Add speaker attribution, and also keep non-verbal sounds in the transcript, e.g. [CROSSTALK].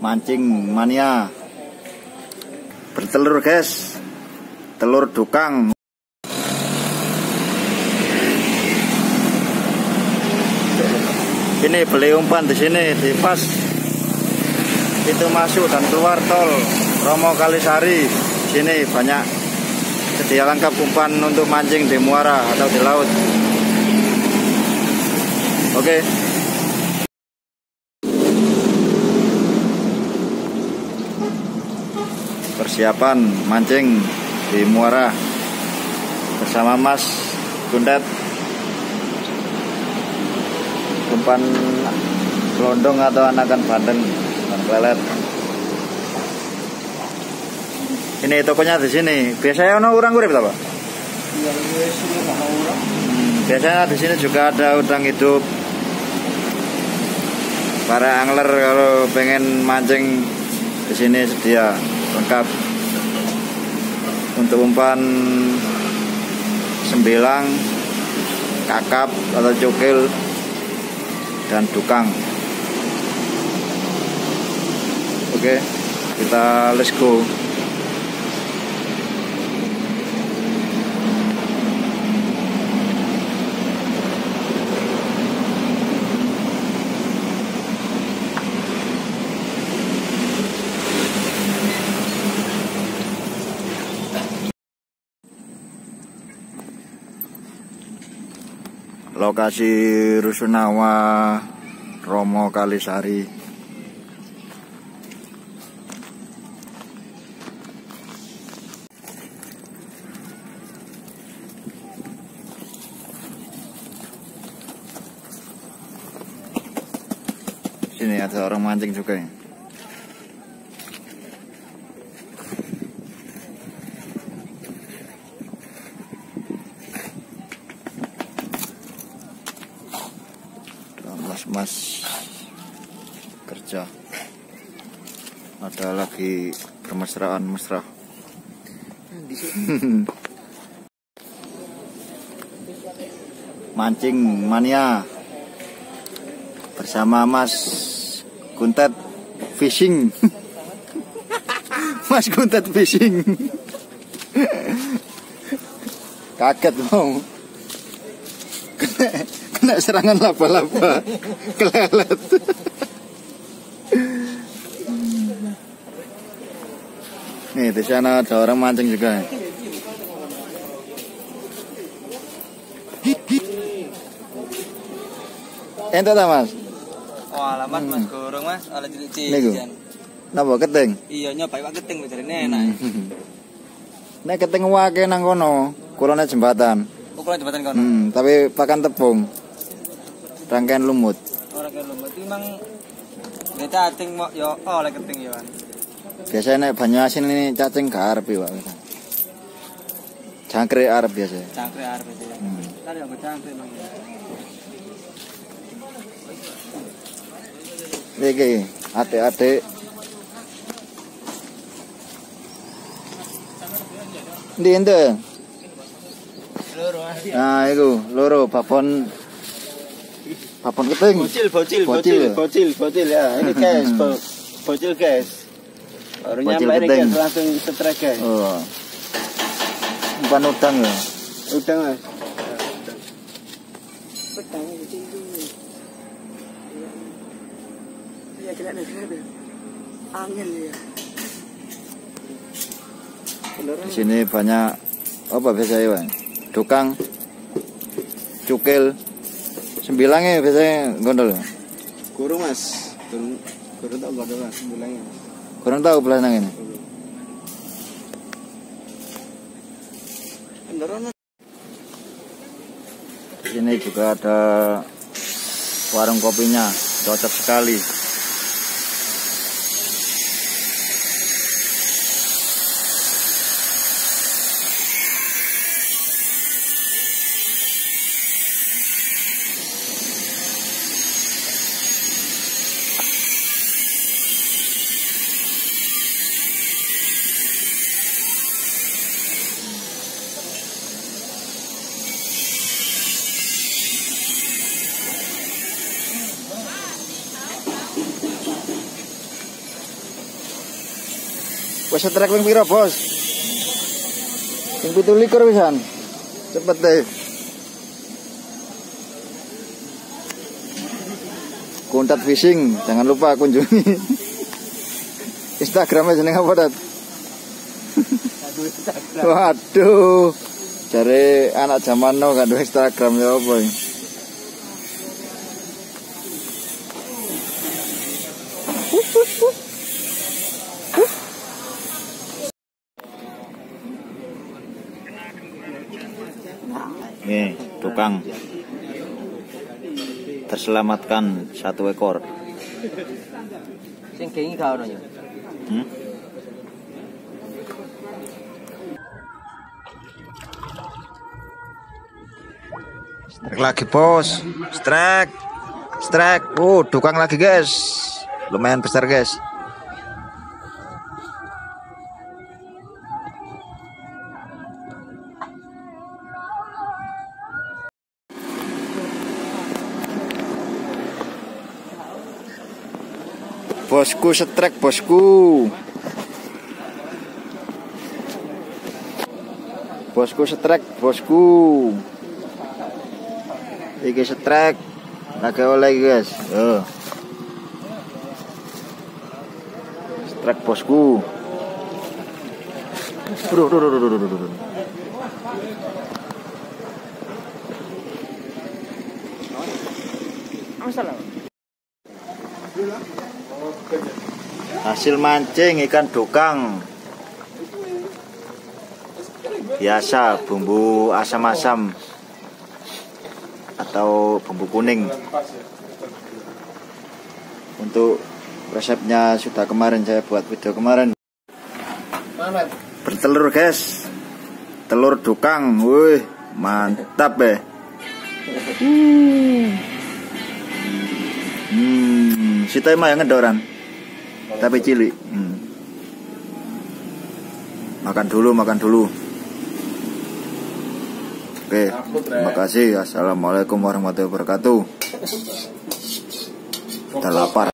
Speaker 1: mancing mania. Bertelur guys. Telur dukang. Ini beli umpan di sini di pas. Itu masuk dan keluar tol. Romo Kalisari. Sini banyak sedia lengkap umpan untuk mancing di muara atau di laut. Oke. okay. Persiapan mancing di muara bersama Mas Gundet umpan gelondong atau anakan bandeng dan pelet. Ini tokonya di sini. Biasanya ono orang urip apa? Hmm, biasanya di sini juga ada udang hidup. Para angler kalau pengen mancing di sini sedia lengkap untuk umpan sembilang kakap atau cukil dan dukang. Oke kita let's go lokasi Rusunawa Romo Kalisari. Sini ada orang mancing juga ya mas-mas kerja. Ada lagi permesraan mesra. [LAUGHS] Mancing mania. Bersama Mas Kuntet fishing. [LAUGHS] Mas Kuntet fishing. [LAUGHS] Kaget mau kena serangan laba-laba. [LAUGHS] Kelelet. Nih di sana ada orang mancing juga. Ente tak mas?
Speaker 2: Oh alamat mas gorong mas. Ala cilik
Speaker 1: Niku. napa keting?
Speaker 2: Iya nyoba pak keting ini enak. [LAUGHS]
Speaker 1: Nek keting wake nang kono kulone jembatan.
Speaker 2: Ukuran jembatan kono?
Speaker 1: Hmm, tapi pakan tepung rangkaian lumut.
Speaker 2: Orang kan lumut itu emang ya cacing yo oh oleh keting kan
Speaker 1: biasanya nek banyu asin ini cacing gak arep ya Pak. jangkrik arep biasa
Speaker 2: cangkrik arep itu ya
Speaker 1: hmm.
Speaker 2: tadi aku cangkrik emang ya
Speaker 1: iki adik-adik. Ndi ente?
Speaker 2: loro
Speaker 1: Nah, iku loro babon babon keting.
Speaker 2: bocil bocil
Speaker 1: Bocil.
Speaker 2: bocil bocil bocil ya ini guys bo- bocil guys baru
Speaker 1: Bocil
Speaker 2: nyampe ini
Speaker 1: keting.
Speaker 2: guys langsung setrek guys
Speaker 1: Oh. Umpan udang ya.
Speaker 2: udah mas Iya, kira angin ya.
Speaker 1: Di sini banyak apa biasanya, Bang? Dukang, cukil, sembilangnya biasanya gondol. ya?
Speaker 2: Kurung mas, kurung, kurung tau gak mas, bilangnya.
Speaker 1: Kurang tahu belanang ini. Di sini juga ada warung kopinya, cocok sekali. Wes trek ping pira, Bos? Ping 17 pisan. Cepet deh. Kontak fishing, jangan lupa kunjungi. [LAUGHS] Instagramnya jeneng apa, Dat? Waduh. Cari anak zaman now kan Instagram ya apa ini? Nih, tukang terselamatkan satu ekor.
Speaker 2: Sing ono ya.
Speaker 1: Hmm? Strike lagi bos, strike, strike. Uh, tukang lagi guys, lumayan besar guys. Bosku setrek bosku. Bosku setrek bosku. Iki setrek. Lagi oleh guys. Yo. Setrek bosku. Bro, bro, bro, bro, bro, bro, bro. Hasil mancing ikan dokang. Biasa bumbu asam-asam atau bumbu kuning. Untuk resepnya sudah kemarin saya buat video kemarin. Bertelur guys. Telur dokang. Wih, mantap ya. Hmm, si tema yang ngedoran tapi cilik. Hmm. Makan dulu, makan dulu. Oke, terima kasih. Assalamualaikum warahmatullahi wabarakatuh. Kita lapar.